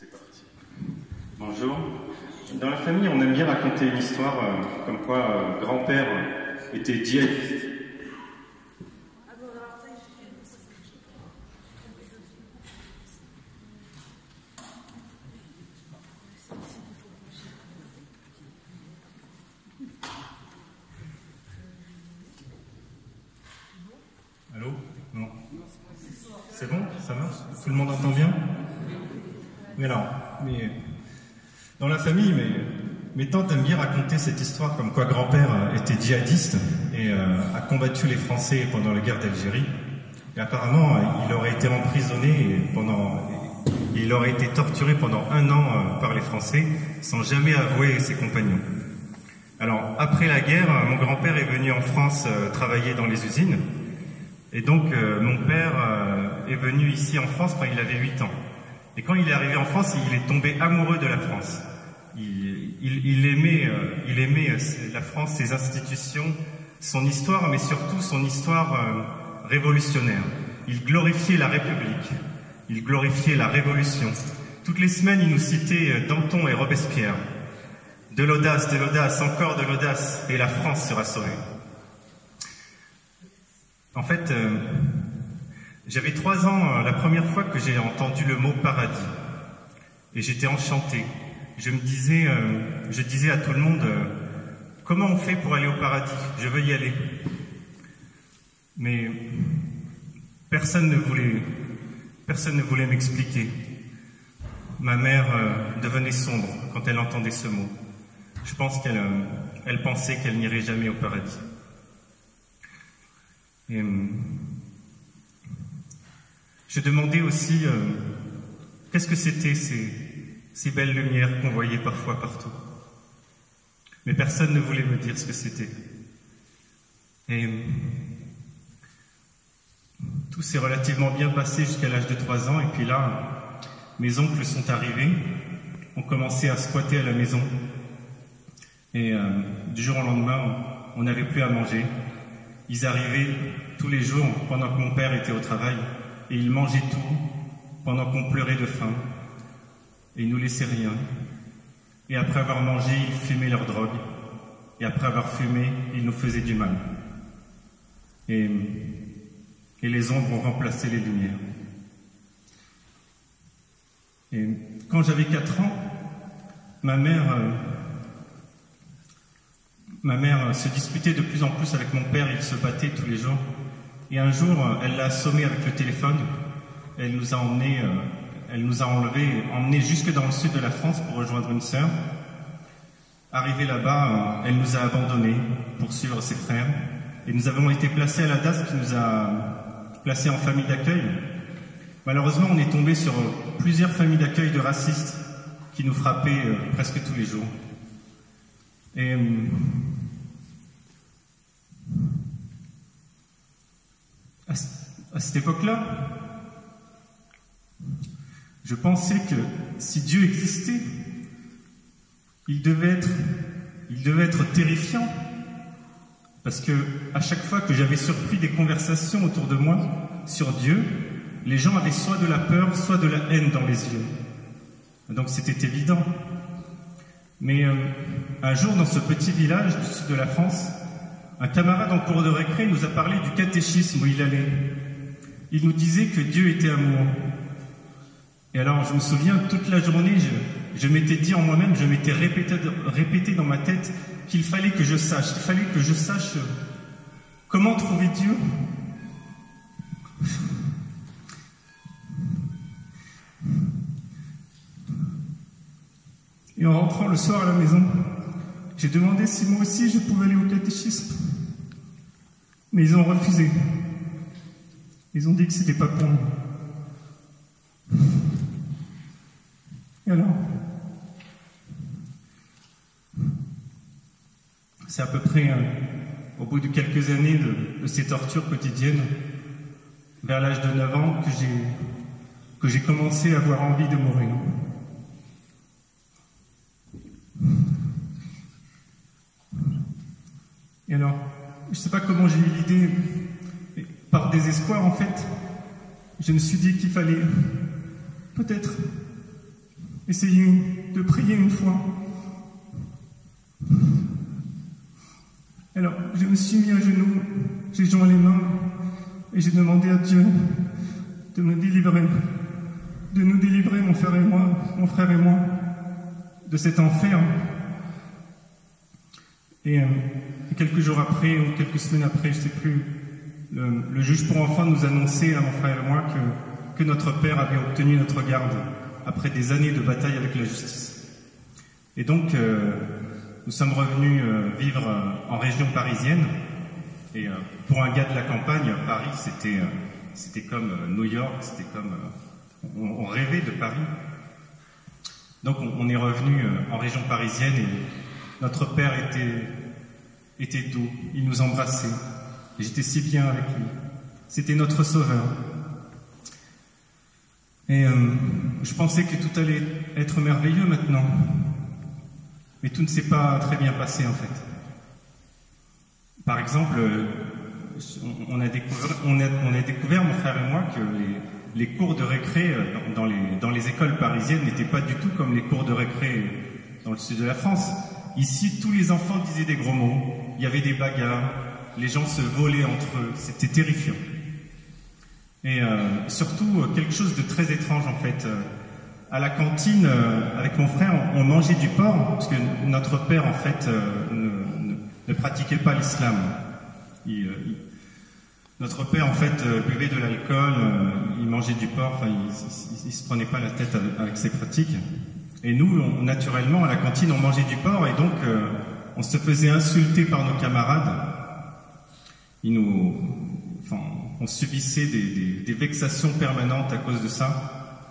C'est parti. Bonjour. Dans la famille, on aime bien raconter une histoire euh, comme quoi euh, grand-père était djihadiste. Allô Non. C'est bon Ça marche Tout le monde entend bien Mais non. Mais dans la famille, mes, mes tantes aiment bien raconter cette histoire comme quoi grand-père euh, était djihadiste et euh, a combattu les Français pendant la guerre d'Algérie. Et apparemment, euh, il aurait été emprisonné pendant, il aurait été torturé pendant un an par les Français sans jamais avouer ses compagnons. Alors, après la guerre, mon grand-père est venu en France travailler dans les usines. Et donc, mon père est venu ici en France quand il avait 8 ans. Et quand il est arrivé en France, il est tombé amoureux de la France. Il, aimait, euh, euh, la France, ses institutions, son histoire, mais surtout son histoire euh, révolutionnaire. Il glorifiait la République. Il glorifiait la Révolution. Toutes les semaines, il nous citait Danton et Robespierre. De l'audace, de l'audace, encore de l'audace, et la France sera sauvée. En fait, j'avais trois ans la première fois que j'ai entendu le mot paradis. Et j'étais enchanté. Je me disais, euh, disais à tout le monde, euh, comment on fait pour aller au paradis? Je veux y aller. Mais personne ne voulait, personne ne voulait m'expliquer. Ma mère euh, devenait sombre quand elle entendait ce mot. Je pense qu'elle elle pensait qu'elle n'irait jamais au paradis. Je demandais aussi qu'est-ce que c'était ces, ces belles lumières qu'on voyait parfois partout. Mais personne ne voulait me dire ce que c'était. Et euh, tout s'est relativement bien passé jusqu'à l'âge de 3 ans. Et puis là, mes oncles sont arrivés, ont commencé à squatter à la maison. Et euh, du jour au lendemain, on n'avait plus à manger. Ils arrivaient tous les jours pendant que mon père était au travail et ils mangeaient tout pendant qu'on pleurait de faim et ils nous laissaient rien. Et après avoir mangé, ils fumaient leur drogue et après avoir fumé, ils nous faisaient du mal. Et, les ombres ont remplacé les lumières. Et quand j'avais 4 ans, ma mère euh, Ma mère euh, se disputait de plus en plus avec mon père, ils se battaient tous les jours. Et un jour, euh, elle l'a assommé avec le téléphone. Elle nous a emmenés, elle nous a enlevés, emmenés jusque dans le sud de la France pour rejoindre une sœur. Arrivée là-bas, euh, elle nous a abandonnés pour suivre ses frères. Et nous avons été placés à la DAS qui nous a placés en famille d'accueil. Malheureusement, on est tombé sur euh, plusieurs familles d'accueil de racistes qui nous frappaient euh, presque tous les jours. Et euh, à cette époque-là, je pensais que si Dieu existait, il devait être, terrifiant. Parce que à chaque fois que j'avais surpris des conversations autour de moi sur Dieu, les gens avaient soit de la peur, soit de la haine dans les yeux. Donc c'était évident. Mais euh, un jour, dans ce petit village du sud de la France, un camarade en cours de récré nous a parlé du catéchisme où il allait. Il nous disait que Dieu était amour. Et alors, je me souviens, toute la journée, je, je m'étais dit en moi-même, je m'étais répété, répété dans ma tête qu'il fallait que je sache, il fallait que je sache comment trouver Dieu. Et en rentrant le soir à la maison, j'ai demandé si moi aussi je pouvais aller au catéchisme. Mais ils ont refusé. Ils ont dit que c'était pas pour moi. Et alors C'est à peu près euh, au bout de quelques années de, ces tortures quotidiennes, vers l'âge de 9 ans, que j'ai que j'ai commencé à avoir envie de mourir. Et alors, je ne sais pas comment j'ai eu l'idée, par désespoir en fait, je me suis dit qu'il fallait peut-être essayé de prier une fois. Alors, je me suis mis à genoux, j'ai joint les mains et j'ai demandé à Dieu de me délivrer, de nous délivrer, mon frère et moi, mon frère et moi, de cet enfer. Et, euh, quelques jours après, ou quelques semaines après, je ne sais plus, le, juge pour enfants nous annonçait à mon frère et moi que notre père avait obtenu notre garde après des années de bataille avec la justice. Et donc, euh, nous sommes revenus euh, vivre en région parisienne. Et pour un gars de la campagne, Paris, c'était c'était comme New York, c'était comme on, rêvait de Paris. Donc on, est revenu en région parisienne et notre père était, était doux, il nous embrassait. J'étais si bien avec lui. C'était notre sauveur. Et euh, je pensais que tout allait être merveilleux maintenant. Mais tout ne s'est pas très bien passé en fait. Par exemple, on a découvert, on a, découvert mon frère et moi, que les, cours de récré euh, dans les, dans les écoles parisiennes n'étaient pas du tout comme les cours de récré dans le sud de la France. Ici, tous les enfants disaient des gros mots, il y avait des bagarres, les gens se volaient entre eux, c'était terrifiant. Et euh, surtout, euh, quelque chose de très étrange en fait. Euh, à la cantine, avec mon frère, on, mangeait du porc, parce que notre père en fait ne, pratiquait pas l'islam. notre père en fait buvait de l'alcool, il mangeait du porc, enfin, il, ne se prenait pas la tête avec ses pratiques. Et nous, naturellement, à la cantine, on mangeait du porc et donc on se faisait insulter par nos camarades. Ils nous, on subissait des, vexations permanentes à cause de ça.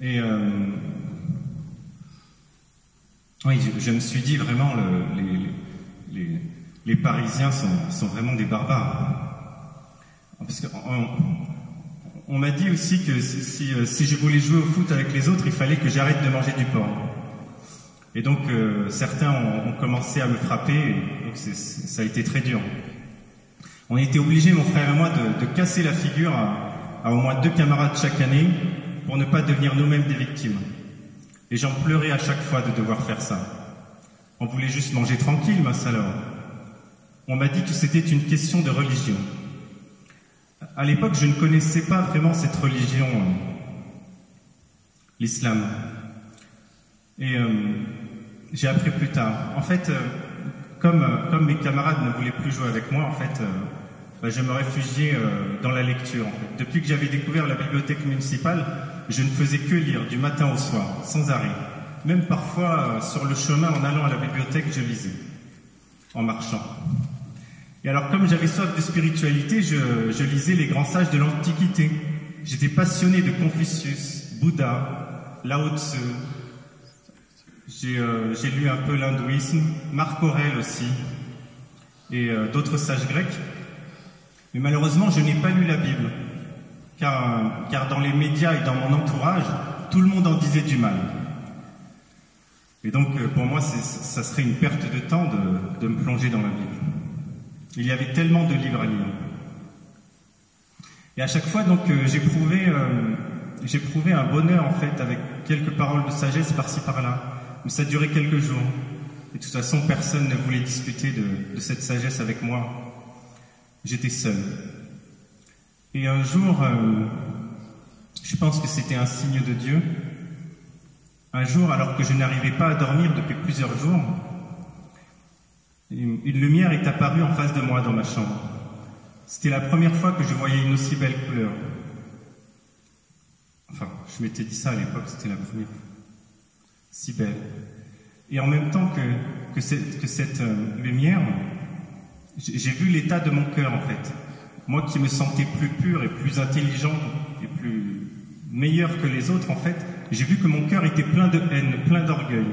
Et euh, je, me suis dit vraiment, le, les, Parisiens sont, vraiment des barbares. Parce que on m'a dit aussi que euh, si, je voulais jouer au foot avec les autres, il fallait que j'arrête de manger du porc. Et donc euh, certains ont, commencé à me frapper, et ça a été très dur. On été obligés, mon frère et moi, de, casser la figure à, au moins deux camarades chaque année pour ne pas devenir nous-mêmes des victimes. Et j'en pleurais à chaque fois de devoir faire ça. On voulait juste manger tranquille, ma alors. On m'a dit que c'était une question de religion. À l'époque, je ne connaissais pas vraiment cette religion, l'islam. Et euh, j'ai appris plus tard. En fait, euh, comme, mes camarades ne voulaient plus jouer avec moi, en fait, euh, bah, je me réfugiais dans la lecture. Depuis que j'avais découvert la bibliothèque municipale, je ne faisais que lire du matin au soir, sans arrêt. Même parfois, sur le chemin, en allant à la bibliothèque, je lisais, en marchant. Et alors, comme j'avais soif de spiritualité, je, lisais les grands sages de l'Antiquité. J'étais passionné de Confucius, Bouddha, Lao Tzu. Euh, j'ai lu un peu l'hindouisme, Marc Aurèle aussi, et euh, d'autres sages grecs. Mais malheureusement, je n'ai pas lu la Bible, car, car dans les médias et dans mon entourage, tout le monde en disait du mal. Et donc, euh, pour moi, ça serait une perte de temps de, me plonger dans la Bible. Il y avait tellement de livres à lire. Et à chaque fois, donc, euh, euh, j'éprouvais, un bonheur, en fait, avec quelques paroles de sagesse par-ci par-là. Mais ça durait quelques jours. Et de toute façon, personne ne voulait discuter de, cette sagesse avec moi. J'étais seul. Et un jour, euh, je pense que c'était un signe de Dieu. Un jour, alors que je n'arrivais pas à dormir depuis plusieurs jours, une lumière est apparue en face de moi dans ma chambre. C'était la première fois que je voyais une aussi belle couleur. Enfin, je m'étais dit ça à l'époque, c'était la première fois. Si belle. Et en même temps que, que cette, euh, lumière, j'ai vu l'état de mon cœur en fait. Moi qui me sentais plus pur et plus intelligent et plus meilleur que les autres en fait, j'ai vu que mon cœur était plein de haine, plein d'orgueil.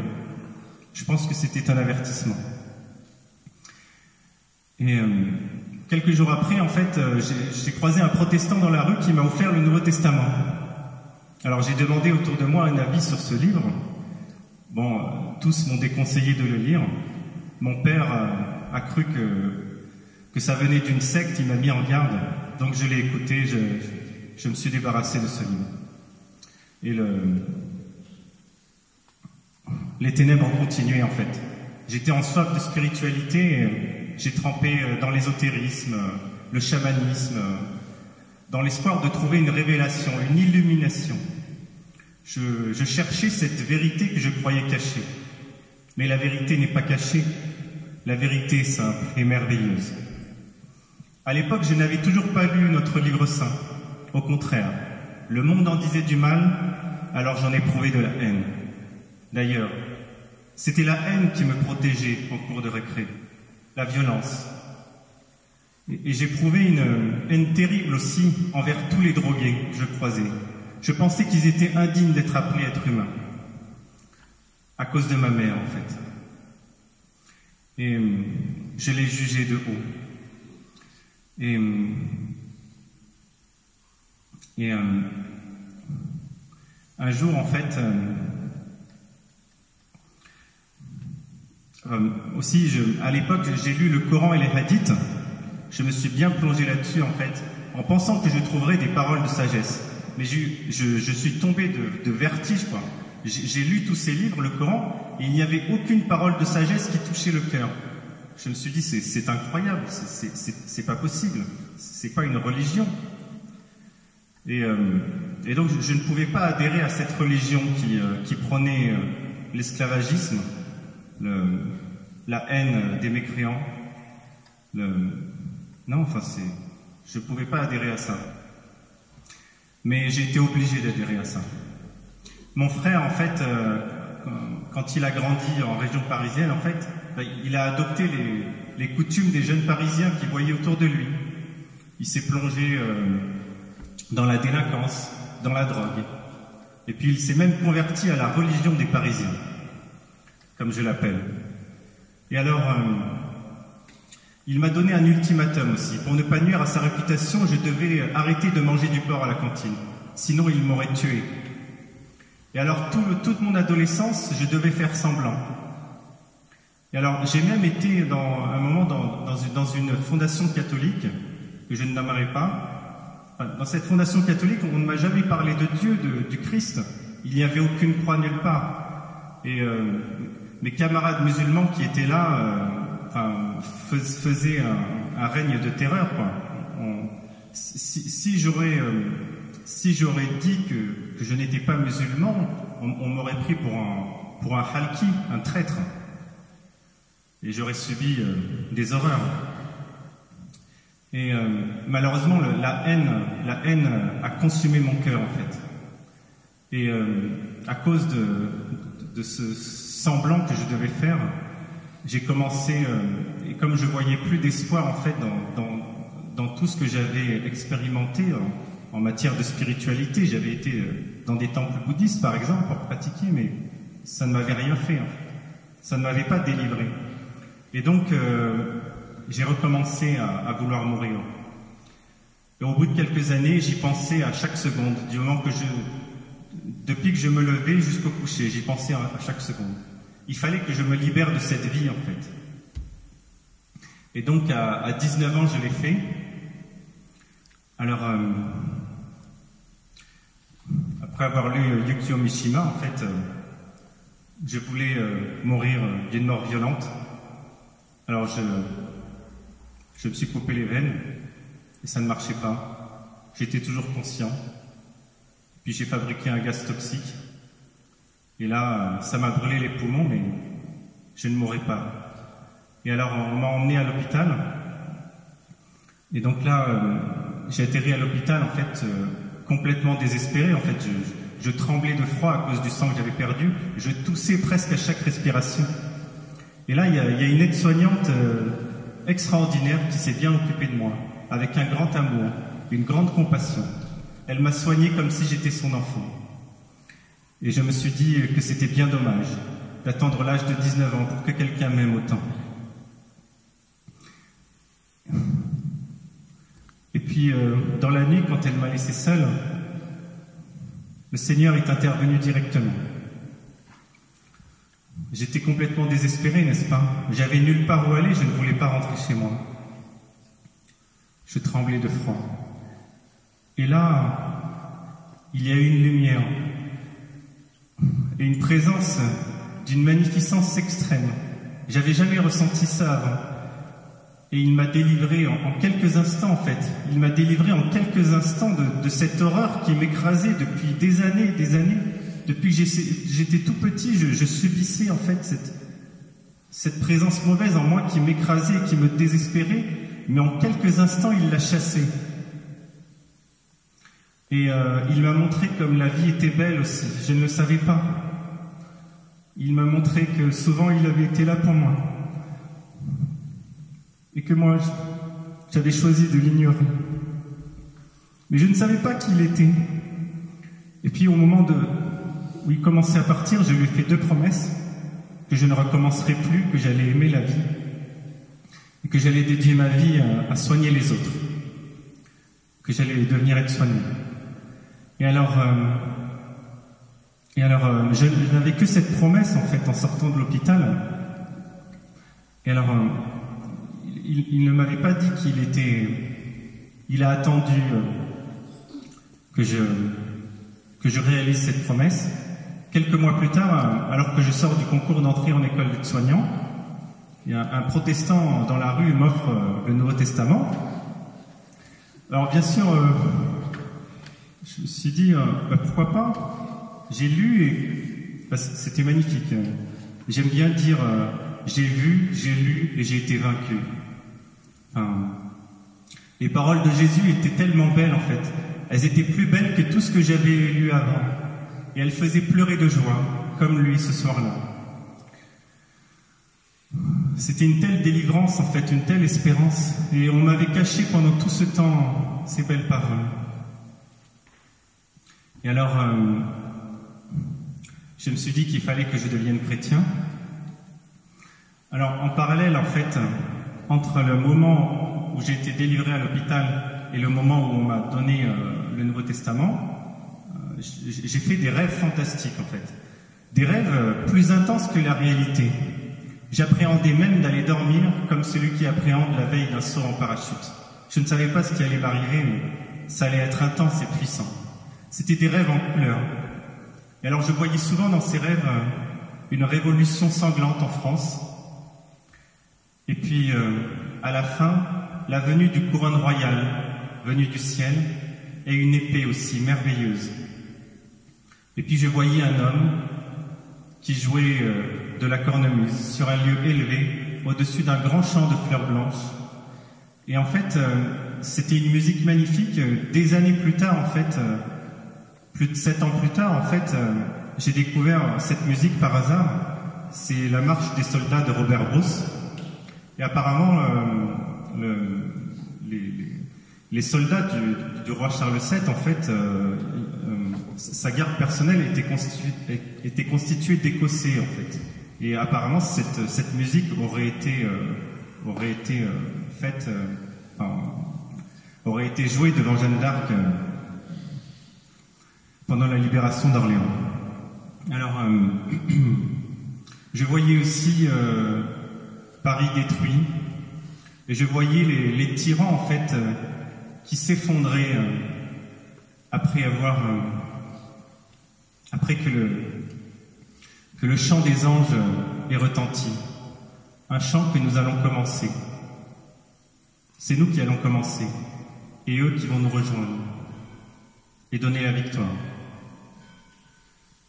Je pense que c'était un avertissement. Et euh, quelques jours après, en fait, euh, j'ai croisé un protestant dans la rue qui m'a offert le Nouveau Testament. Alors j'ai demandé autour de moi un avis sur ce livre. Bon, tous m'ont déconseillé de le lire. Mon père a cru que, que ça venait d'une secte, il m'a mis en garde. Donc je l'ai écouté, je, me suis débarrassé de ce livre. Et le, les ténèbres ont continué en fait. J'étais en soif de spiritualité, j'ai trempé dans l'ésotérisme, le chamanisme, dans l'espoir de trouver une révélation, une illumination. Je, je, cherchais cette vérité que je croyais cachée. Mais la vérité n'est pas cachée. La vérité est simple et merveilleuse. À l'époque, je n'avais toujours pas lu notre livre saint. Au contraire, le monde en disait du mal, alors j'en ai prouvé de la haine. D'ailleurs, c'était la haine qui me protégeait en cours de récré, la violence. Et, j'ai prouvé une haine terrible aussi envers tous les drogués que je croisais. Je pensais qu'ils étaient indignes d'être appelés êtres humains, à cause de ma mère en fait. Et euh, je les jugeais de haut. Et, euh, euh, un jour, en fait, aussi, je, à l'époque, j'ai lu le Coran et les hadiths. Je me suis bien plongé là-dessus, en fait, en pensant que je trouverais des paroles de sagesse. Mais je, suis tombé de, vertige. J'ai lu tous ces livres, le Coran, et il n'y avait aucune parole de sagesse qui touchait le cœur. Je me suis dit, c'est incroyable, c'est pas possible, c'est pas une religion. Et, euh, donc, je ne pouvais pas adhérer à cette religion qui, euh, qui prônait euh, l'esclavagisme, la haine des mécréants. Non, enfin. Je ne pouvais pas adhérer à ça. Mais j'ai été obligé d'adhérer à ça. Mon frère, en fait, quand il a grandi en région parisienne, en fait, il a adopté les, coutumes des jeunes Parisiens qu'il voyait autour de lui. Il s'est plongé euh, dans la délinquance, dans la drogue. Et puis il s'est même converti à la religion des Parisiens, comme je l'appelle. Et alors, euh, il m'a donné un ultimatum aussi. Pour ne pas nuire à sa réputation, je devais arrêter de manger du porc à la cantine. Sinon, il m'aurait tué. Et alors, toute mon adolescence, je devais faire semblant. Et alors, j'ai même été dans un moment dans, une, fondation catholique, que je ne nommerai pas. Dans cette fondation catholique, on ne m'a jamais parlé de Dieu, du Christ. Il n'y avait aucune croix nulle part. Et euh, mes camarades musulmans qui étaient là euh, faisaient un, règne de terreur. si, j'aurais euh, si j'aurais dit que, je n'étais pas musulman, on, m'aurait pris pour un, pour un halki, un traître. Et j'aurais subi euh, des horreurs. Et euh, malheureusement, la, haine, la haine a consumé mon cœur, en fait. Et euh, à cause de, ce semblant que je devais faire, j'ai commencé, et comme je voyais plus d'espoir, en fait, dans, tout ce que j'avais expérimenté, en matière de spiritualité. J'avais été dans des temples bouddhistes, par exemple, pour pratiquer, mais ça ne m'avait rien fait. Ça ne m'avait pas délivré. Et donc, euh, j'ai recommencé à, vouloir mourir. Et au bout de quelques années, j'y pensais à chaque seconde, du moment que je, depuis que je me levais jusqu'au coucher, j'y pensais à, chaque seconde. Il fallait que je me libère de cette vie, en fait. Et donc, à, 19 ans, je l'ai fait. Alors, euh, après avoir lu Yukio Mishima, en fait, euh, je voulais mourir d'une mort violente. Alors je, me suis coupé les veines et ça ne marchait pas. J'étais toujours conscient. Puis j'ai fabriqué un gaz toxique. Et là, ça m'a brûlé les poumons, mais je ne mourrais pas. Et alors, on m'a emmené à l'hôpital. Et donc là, j'ai atterri à l'hôpital, en fait, complètement désespéré. En fait, je, tremblais de froid à cause du sang que j'avais perdu. Je toussais presque à chaque respiration. Et là, il y a, une aide-soignante euh, extraordinaire qui s'est bien occupée de moi, avec un grand amour, une grande compassion. Elle m'a soigné comme si j'étais son enfant. Et je me suis dit que c'était bien dommage d'attendre l'âge de 19 ans pour que quelqu'un m'aime autant. Et puis, euh, dans la nuit, quand elle m'a laissé seul, le Seigneur est intervenu directement. J'étais complètement désespéré, n'est-ce pas? J'avais nulle part où aller, je ne voulais pas rentrer chez moi. Je tremblais de froid. Et là, il y a eu une lumière et une présence d'une magnificence extrême. J'avais jamais ressenti ça avant. Et il m'a délivré en, quelques instants, en fait. Il m'a délivré en quelques instants de, de cette horreur qui m'écrasait depuis des années, des années. Depuis que j'étais tout petit, je, subissais en fait cette, présence mauvaise en moi qui m'écrasait, qui me désespérait. Mais en quelques instants, il l'a chassé. Et euh, il m'a montré comme la vie était belle aussi. Je ne le savais pas. Il m'a montré que souvent il avait été là pour moi. Et que moi, j'avais choisi de l'ignorer. Mais je ne savais pas qui il était. Et puis au moment de, il commençait à partir, je lui ai fait deux promesses. Que je ne recommencerai plus, que j'allais aimer la vie. Et que j'allais dédier ma vie à, soigner les autres. Que j'allais devenir aide-soignant. Et alors, euh, et alors euh, je, n'avais que cette promesse en fait en sortant de l'hôpital. Et alors, euh, il, il, ne m'avait pas dit qu'il était. Il a attendu que je que je réalise cette promesse. Quelques mois plus tard, alors que je sors du concours d'entrée en école de soignant, un protestant dans la rue m'offre le Nouveau Testament. Alors bien sûr, je me suis dit, euh, bah, pourquoi pas? J'ai lu et bah, c'était magnifique. J'aime bien dire, euh, j'ai vu, j'ai lu et j'ai été vaincu. les paroles de Jésus étaient tellement belles en fait. Elles étaient plus belles que tout ce que j'avais lu avant. Et elles faisaient pleurer de joie, comme lui ce soir-là. C'était une telle délivrance, en fait, une telle espérance. Et on m'avait caché pendant tout ce temps ces belles paroles. Et alors, euh, je me suis dit qu'il fallait que je devienne chrétien. Alors, en parallèle, en fait, entre le moment où j'ai été délivré à l'hôpital et le moment où on m'a donné euh, le Nouveau Testament, j'ai fait des rêves fantastiques, en fait. Des rêves plus intenses que la réalité. J'appréhendais même d'aller dormir comme celui qui appréhende la veille d'un saut en parachute. Je ne savais pas ce qui allait m'arriver, mais ça allait être intense et puissant. C'était des rêves en couleur. Et alors je voyais souvent dans ces rêves euh, une révolution sanglante en France. Et puis euh, à la fin, la venue du couronne royal, venue du ciel, et une épée aussi merveilleuse. Et puis je voyais un homme qui jouait euh, de la cornemuse sur un lieu élevé au-dessus d'un grand champ de fleurs blanches. Et en fait, c'était une musique magnifique. Des années plus tard, en fait, plus de sept ans plus tard, en fait, euh, j'ai découvert cette musique par hasard. C'est la marche des soldats de Robert Bruce. Et apparemment, euh, les, soldats du, roi Charles VII, en fait, euh, sa garde personnelle était constituée, d'Écossais, en fait. Et apparemment, cette, musique aurait été, aurait été faite, aurait été jouée devant Jeanne d'Arc pendant la libération d'Orléans. Alors, euh, je voyais aussi euh, Paris détruit, et je voyais les, tyrans, en fait, euh, qui s'effondraient après avoir... après que le, que le chant des anges ait retenti. Un chant que nous allons commencer. C'est nous qui allons commencer, et eux qui vont nous rejoindre et donner la victoire.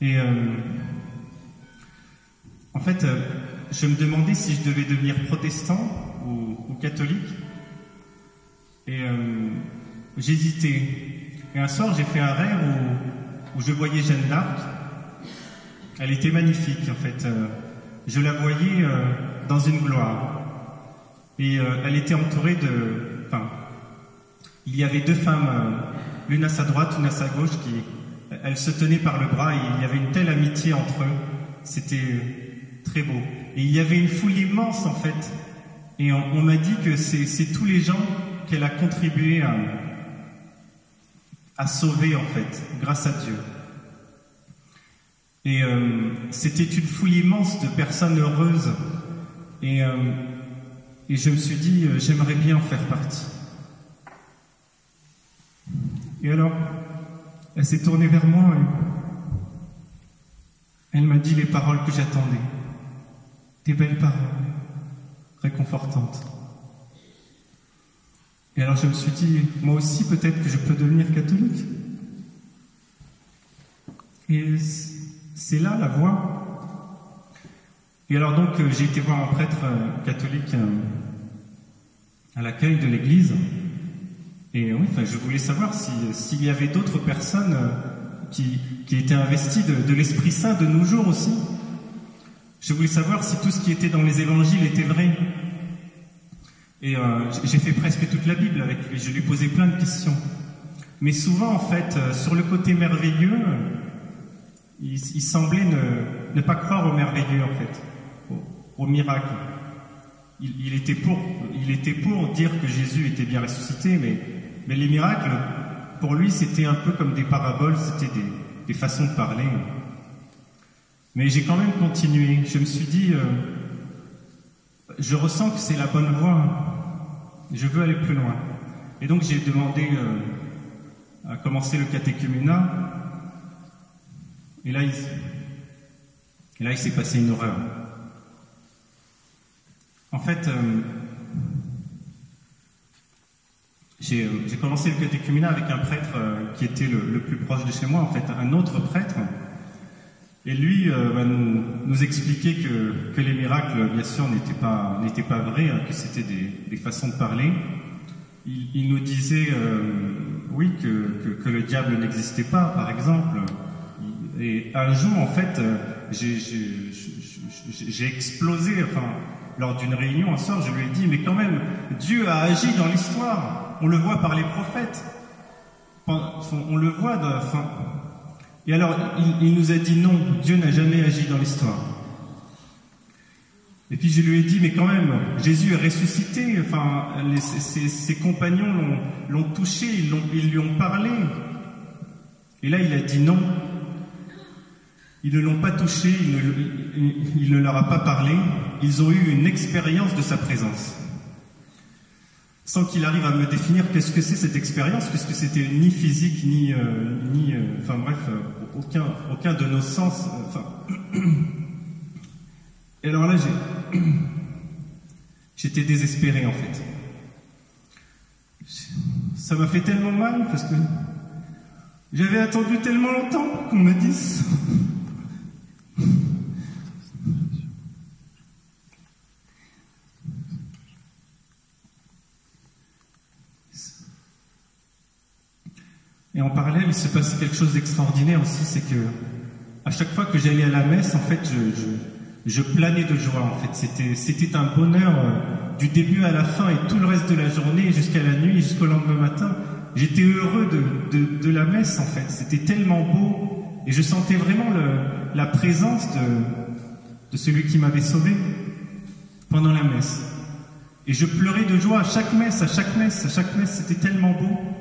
Et euh, en fait, euh, je me demandais si je devais devenir protestant ou, catholique. Et euh, j'hésitais. Et un soir, j'ai fait un rêve où, je voyais Jeanne d'Arc. Elle était magnifique, en fait. je la voyais dans une gloire. Et elle était entourée de... Enfin, il y avait deux femmes, l'une à sa droite, une à sa gauche, qui, elles se tenaient par le bras et il y avait une telle amitié entre eux. C'était très beau. Et il y avait une foule immense en fait. Et on, m'a dit que c'est tous les gens qu'elle a contribué à, sauver en fait, grâce à Dieu. Et euh, c'était une foule immense de personnes heureuses. Et, euh, je me suis dit, euh, j'aimerais bien en faire partie. Et alors, elle s'est tournée vers moi et Elle m'a dit les paroles que j'attendais. Des belles paroles, réconfortantes. Et alors je me suis dit, moi aussi peut-être que je peux devenir catholique. Et c'est là la voie. Et alors donc euh, j'ai été voir un prêtre euh, catholique euh, à l'accueil de l'église. Et oui, enfin, je voulais savoir s'il y avait d'autres personnes qui, qui, étaient investies de, de l'Esprit Saint de nos jours aussi. Je voulais savoir si tout ce qui était dans les évangiles était vrai. Et j'ai fait presque toute la Bible avec lui. Je lui posais plein de questions. Mais souvent, en fait, sur le côté merveilleux, il, semblait ne, pas croire au merveilleux, en fait, au, miracle. Il, était pour, dire que Jésus était bien ressuscité, mais, mais les miracles, pour lui, c'était un peu comme des paraboles, c'était des, façons de parler. Mais j'ai quand même continué. Je me suis dit, euh, je ressens que c'est la bonne voie. Je veux aller plus loin. Et donc j'ai demandé euh, à commencer le catéchuménat. Et là, il, et là, il s'est passé une horreur. En fait, euh, euh, j'ai commencé le catéchuménat avec un prêtre qui était le, plus proche de chez moi, en fait, un autre prêtre. Et lui va nous, nous expliquer que, que, les miracles, bien sûr, n'étaient pas, n'étaient pas vrais, hein, que c'était des, des, façons de parler. Il, nous disait, oui, que, que, le diable n'existait pas, par exemple. Et un jour, en fait, euh, j'ai explosé, enfin, lors d'une réunion un je lui ai dit, mais quand même, Dieu a agi dans l'histoire. On le voit par les prophètes. On le voit, enfin. Et alors, il, nous a dit non, Dieu n'a jamais agi dans l'histoire. Et puis je lui ai dit, mais quand même, Jésus est ressuscité, enfin, ses, compagnons l'ont touché, ils lui ont parlé. Et là, il a dit non, ils ne l'ont pas touché, il ne, leur a pas parlé, ils ont eu une expérience de sa présence. Sans qu'il arrive à me définir qu'est-ce que c'est cette expérience, puisque c'était ni physique, ni, euh, ni euh, enfin bref, euh, aucun, aucun de nos sens. Et alors là, j'étais désespéré en fait. Ça m'a fait tellement mal parce que j'avais attendu tellement longtemps qu'on me dise. Et en parallèle, il se passe quelque chose d'extraordinaire aussi, c'est que à chaque fois que j'allais à la messe, en fait, je, planais de joie. En fait, c'était un bonheur euh, du début à la fin et tout le reste de la journée, jusqu'à la nuit, jusqu'au lendemain matin. J'étais heureux de, de, la messe, en fait. C'était tellement beau et je sentais vraiment la présence de, de celui qui m'avait sauvé pendant la messe. Et je pleurais de joie à chaque messe, à chaque messe, à chaque messe. C'était tellement beau.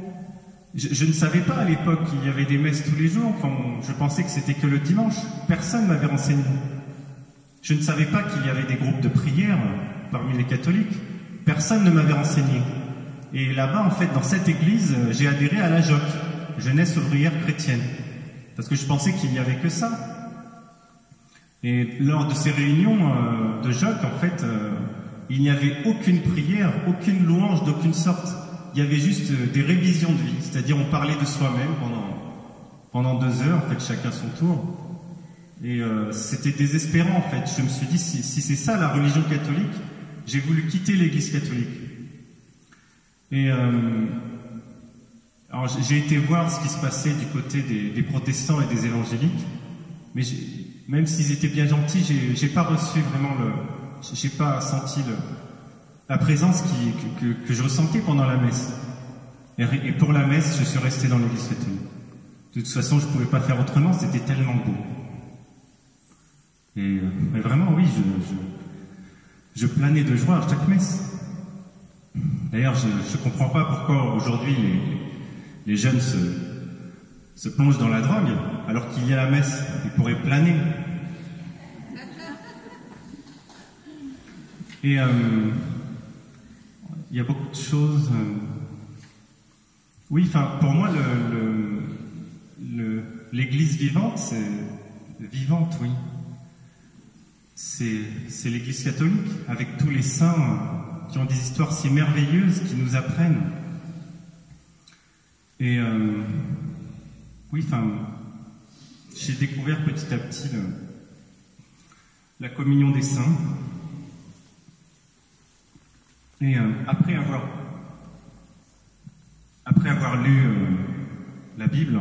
Je, ne savais pas à l'époque qu'il y avait des messes tous les jours, quand je pensais que c'était que le dimanche. Personne ne m'avait renseigné. Je ne savais pas qu'il y avait des groupes de prière parmi les catholiques. Personne ne m'avait renseigné. Et là-bas, en fait, dans cette église, j'ai adhéré à la JOC, Jeunesse ouvrière chrétienne, parce que je pensais qu'il n'y avait que ça. Et lors de ces réunions euh, de JOC, en fait, euh, il n'y avait aucune prière, aucune louange d'aucune sorte il y avait juste euh, des révisions de vie, c'est-à-dire on parlait de soi-même pendant, pendant deux heures, en fait, chacun son tour. Et euh, c'était désespérant, en fait. Je me suis dit, si, c'est ça la religion catholique, j'ai voulu quitter l'Église catholique. Et euh, alors j'ai été voir ce qui se passait du côté des, protestants et des évangéliques, mais même s'ils étaient bien gentils, j'ai pas reçu vraiment le, j'ai pas senti le, la présence que, je ressentais pendant la messe. Et, pour la messe, je suis resté dans l'église catholique. De toute façon, je ne pouvais pas faire autrement, c'était tellement beau. Et, euh, vraiment, oui, je, je, planais de joie à chaque messe. D'ailleurs, je ne comprends pas pourquoi aujourd'hui les, jeunes se, se plongent dans la drogue, alors qu'il y a la messe, ils pourraient planer. Euh, il y a beaucoup de choses. Euh, oui, enfin, pour moi, l'Église vivante, vivante, oui. C'est l'Église catholique, avec tous les saints qui ont des histoires si merveilleuses, qui nous apprennent. Et euh, oui, enfin, j'ai découvert petit à petit la communion des saints. Et euh, après avoir après avoir lu euh, la Bible,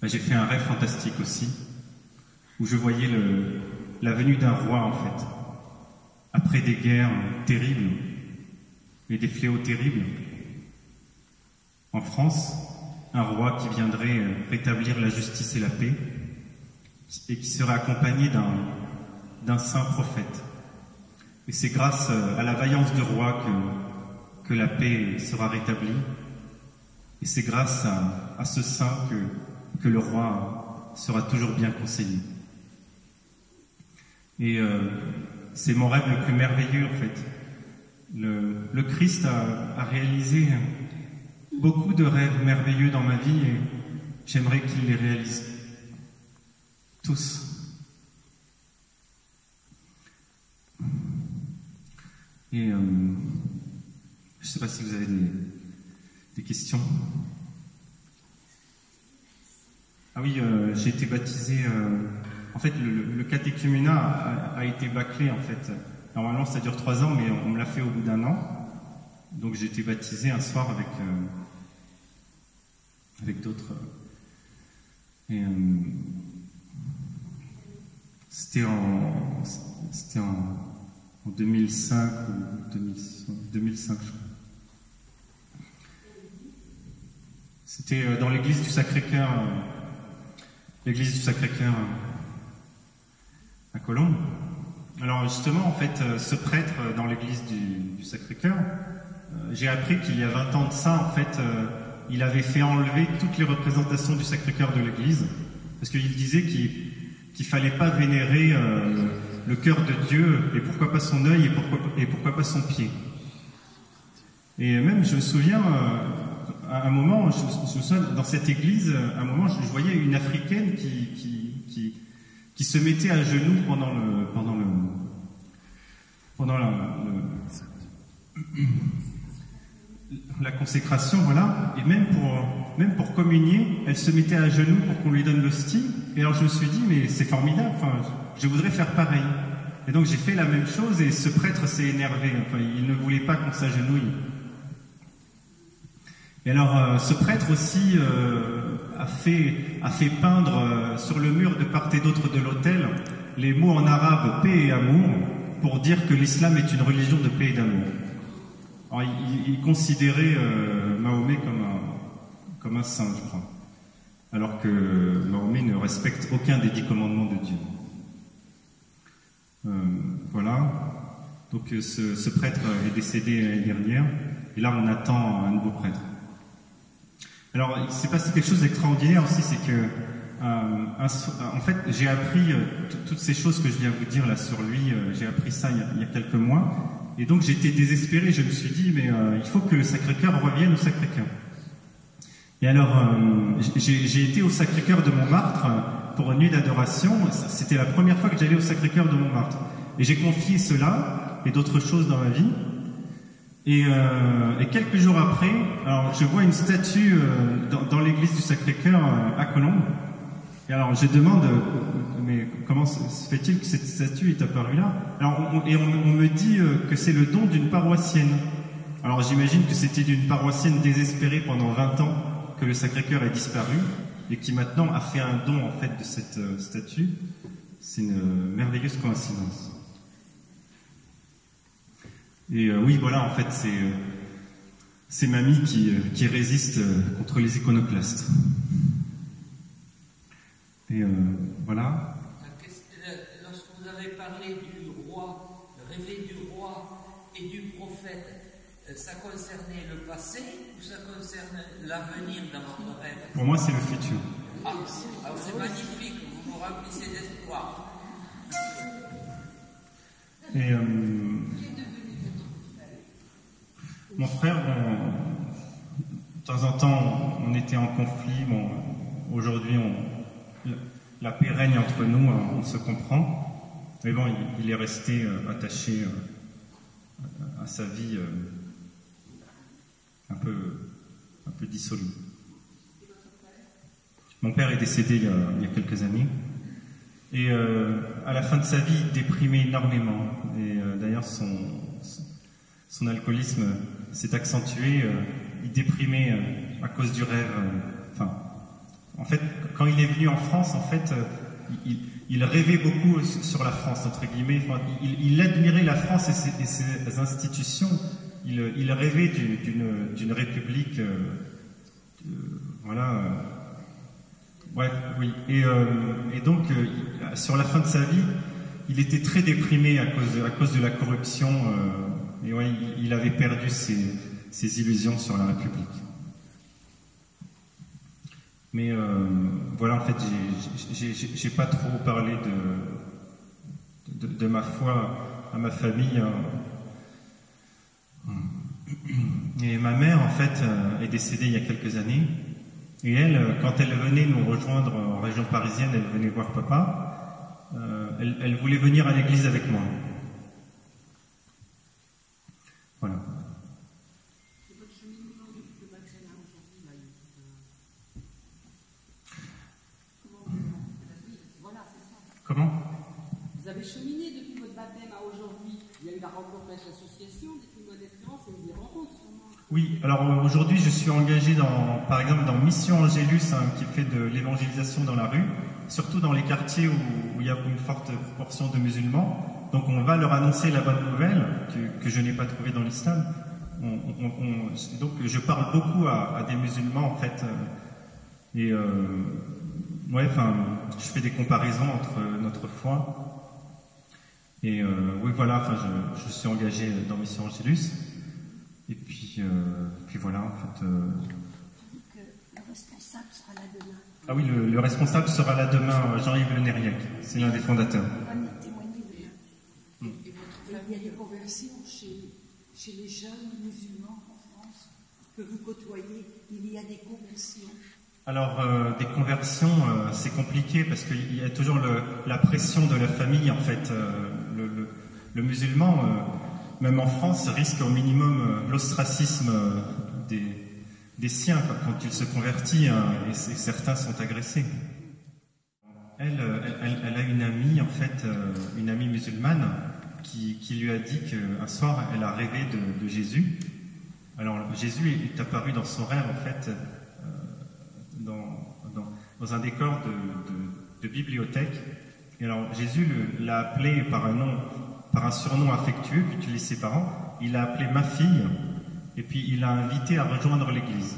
bah, j'ai fait un rêve fantastique aussi, où je voyais la venue d'un roi en fait, après des guerres terribles et des fléaux terribles. En France, un roi qui viendrait euh, rétablir la justice et la paix et qui serait accompagné d'un saint prophète. Et c'est grâce euh, à la vaillance du roi que, la paix sera rétablie. Et c'est grâce à, ce saint que, le roi sera toujours bien conseillé. Et euh, c'est mon rêve le plus merveilleux en fait. Le, Christ a, réalisé beaucoup de rêves merveilleux dans ma vie et j'aimerais qu'il les réalise tous. Et euh, je ne sais pas si vous avez des, questions. Ah oui, euh, j'ai été baptisé. Euh, en fait, le, le catéchuménat a, été bâclé, en fait. Normalement, ça dure trois ans, mais on, me l'a fait au bout d'un an. Donc, j'ai été baptisé un soir avec, avec d'autres. Et c'était en, c'était en, en, 2005 ou 2005, je crois. C'était euh, dans l'église du Sacré-Cœur, l'église du Sacré-Cœur à Colombes. Alors justement, en fait, euh, ce prêtre euh, dans l'église du, Sacré-Cœur, euh, j'ai appris qu'il y a 20 ans de ça, en fait, il avait fait enlever toutes les représentations du Sacré-Cœur de l'église, parce qu'il disait qu'il qu'il fallait pas vénérer euh, le cœur de Dieu, et pourquoi pas son œil, et pourquoi, et pourquoi pas son pied. Et même, je me souviens, euh, à un moment, je, souviens, dans cette église, à un moment, je, voyais une Africaine qui, qui, qui se mettait à genoux pendant le pendant le pendant la, la consécration, voilà, et même pour même pour communier, elle se mettait à genoux pour qu'on lui donne l'hostie. Et alors je me suis dit, mais c'est formidable, enfin, je voudrais faire pareil. Et donc j'ai fait la même chose et ce prêtre s'est énervé. Enfin, il ne voulait pas qu'on s'agenouille. Et alors euh, ce prêtre aussi euh, a fait, peindre euh, sur le mur de part et d'autre de l'hôtel les mots en arabe paix et amour pour dire que l'islam est une religion de paix et d'amour. Il, il, considérait Mahomet comme un, comme un saint, je crois, alors que Mahomet ne respecte aucun des dix commandements de Dieu. Euh, voilà. Donc ce, ce, prêtre est décédé l'année dernière, et là on attend un nouveau prêtre. Alors, il s'est passé quelque chose d'extraordinaire aussi, c'est que, euh, en fait, j'ai appris euh, toutes ces choses que je viens vous dire là sur lui, euh, j'ai appris ça il y, a, il y, a, quelques mois, et donc j'étais désespéré, je me suis dit, mais euh, il faut que le Sacré-Cœur revienne au Sacré-Cœur. Et alors, euh, j'ai été au Sacré-Cœur de Montmartre pour une nuit d'adoration, c'était la première fois que j'allais au Sacré-Cœur de Montmartre, et j'ai confié cela et d'autres choses dans ma vie, et, euh, quelques jours après, alors je vois une statue euh, dans, l'église du Sacré-Cœur euh, à Colombes. Et alors je demande, euh, mais comment se fait-il que cette statue est apparue là? Alors, Et on, me dit euh, que c'est le don d'une paroissienne. Alors j'imagine que c'était d'une paroissienne désespérée pendant 20 ans que le Sacré-Cœur est disparu et qui maintenant a fait un don en fait de cette euh, statue. C'est une merveilleuse coïncidence. Et euh, oui, voilà, en fait, c'est euh, mamie qui, euh, résiste contre les iconoclastes. Et voilà. Lorsque vous avez parlé du roi, réveil du roi et du prophète, ça concernait le passé ou ça concerne l'avenir dans votre rêve? Pour moi, c'est le futur. Ah, ah c'est magnifique, vous vous remplissez d'espoir. Et euh, mon frère, de temps en temps, on était en conflit. Bon, aujourd'hui, on, la paix règne entre nous, on se comprend. Mais bon, il, est resté attaché à sa vie un peu, un peu dissolue. Mon père est décédé il y a, quelques années. Et à la fin de sa vie, il déprimait énormément. Et d'ailleurs, son, son alcoolisme s'est accentué. il déprimait à cause du rêve. Enfin, en fait, quand il est venu en France, en fait, il, rêvait beaucoup sur la France, entre guillemets. il, admirait la France et ses, institutions. Il, rêvait d'une république. Euh, voilà. ouais, oui. Et, euh, donc, euh, sur la fin de sa vie, il était très déprimé à cause de, la corruption. et ouais, il, avait perdu ses illusions sur la République. Mais euh, voilà, en fait, j'ai pas trop parlé de, de, ma foi à ma famille. Hein. Et ma mère, en fait, euh, est décédée il y a quelques années. Et elle, quand elle venait nous rejoindre en région parisienne, elle venait voir papa, euh, elle, elle voulait venir à l'église avec moi. Voilà. Comment Vous avez cheminé depuis votre baptême à aujourd'hui. Il y a eu la rencontre avec l'association Oui, alors euh, aujourd'hui je suis engagé dans, par exemple dans Mission Angélus hein, qui fait de l'évangélisation dans la rue, surtout dans les quartiers où, il y a une forte proportion de musulmans. Donc on va leur annoncer la bonne nouvelle que, je n'ai pas trouvée dans l'islam. donc je parle beaucoup à, des musulmans en fait. Euh, et euh, ouais, enfin, je fais des comparaisons entre notre foi. Et euh, oui, voilà, enfin, je, suis engagé dans Mission Angélus. Et puis, euh, puis voilà, en fait. Euh, le responsable sera là demain. Ah oui, le, responsable sera là demain, Jean-Yves Le Nériac. C'est l'un des fondateurs. Il y a des conversions chez, chez les jeunes musulmans en France que vous côtoyez. Il y a des conversions. Alors, euh, des conversions, euh, c'est compliqué parce qu'il y a toujours la pression de la famille, en fait. Euh, le, musulman, même en France, risque au minimum l'ostracisme des, siens quand il se convertit hein, et, certains sont agressés. Elle, elle, a une amie, en fait, une amie musulmane, qui, lui a dit qu'un soir, elle a rêvé de, de Jésus. Alors, Jésus est apparu dans son rêve, en fait, dans, un décor de, bibliothèque. Et alors Jésus l'a appelé par un nom, par un surnom affectueux qu'utilisent ses parents. Il l'a appelé ma fille, et puis il l'a invité à rejoindre l'Église.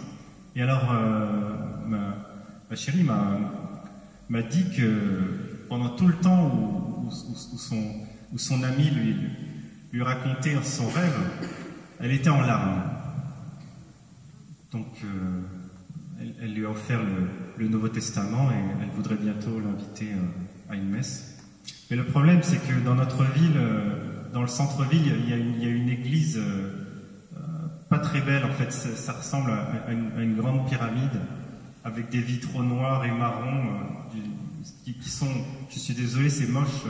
Et alors euh, ma, chérie m'a dit que pendant tout le temps où, son, où son ami lui, lui racontait son rêve, elle était en larmes. Donc euh, elle, lui a offert le, Nouveau Testament et elle voudrait bientôt l'inviter euh, à une messe. Mais le problème, c'est que dans notre ville, euh, dans le centre-ville, il, y a une, église euh, pas très belle. En fait, ça, ressemble à, une, grande pyramide avec des vitraux noirs et marrons qui, sont, je suis désolé, c'est moche.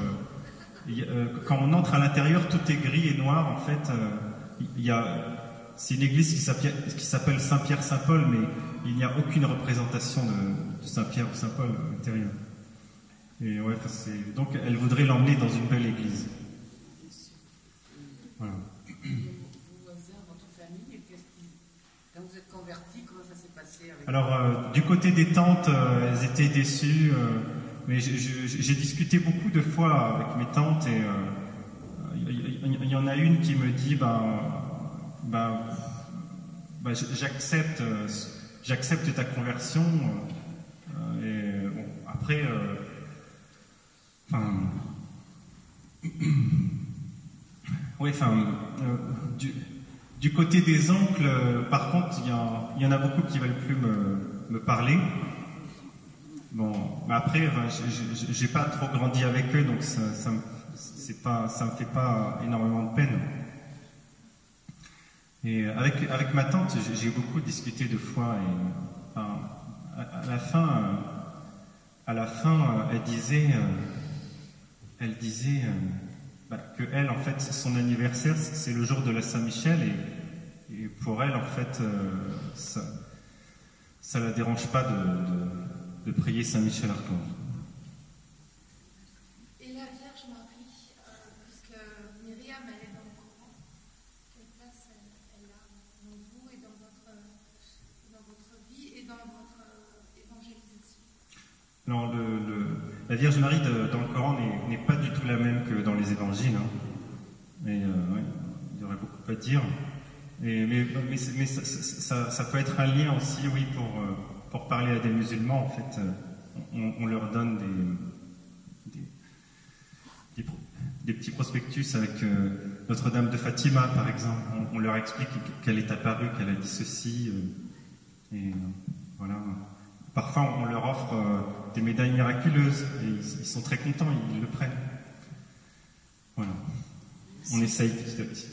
quand on entre à l'intérieur, tout est gris et noir. En fait, il y a c'est une église qui s'appelle Saint-Pierre-Saint-Paul, mais il n'y a aucune représentation de, Saint-Pierre ou Saint-Paul à l'intérieur. Et ouais, donc elle voudrait l'emmener dans une belle église. Voilà. Alors, euh, du côté des tantes, euh, elles étaient déçues, euh, mais j'ai discuté beaucoup de fois avec mes tantes et il y, en a une qui me dit, ben, j'accepte j'accepte ta conversion. Et bon, après, enfin, oui, enfin, euh, du, côté des oncles, par contre, il y, en a beaucoup qui veulent plus me, parler. Bon, mais après, enfin, j'ai pas trop grandi avec eux, donc ça, ça, pas, ça me fait pas énormément de peine. Et avec, avec ma tante, j'ai beaucoup discuté de foi et à, la fin, à la fin, elle disait, elle disait bah, que elle, en fait, son anniversaire, c'est le jour de la Saint-Michel et, et, pour elle, en fait, ça, ça la dérange pas de, de, de prier Saint-Michel Archange. Et la Vierge Marie, euh, puisque Myriam, elle est dans le courant, quelle place elle, a dans vous et dans votre, vie et dans votre évangélisation? Non, le, le, la Vierge Marie de, dans le Coran n'est tout la même que dans les évangiles. Hein. Mais euh, il y aurait beaucoup à dire. Mais, ça, peut être un lien aussi, oui, pour, euh, parler à des musulmans. En fait, euh, on, leur donne des, petits prospectus avec Notre-Dame de Fatima, par exemple. On, leur explique qu'elle est apparue, qu'elle a dit ceci. Parfois, on leur offre des médailles miraculeuses et ils, sont très contents, ils le prennent. Voilà. On essaye petit à petit.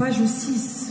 Page 6.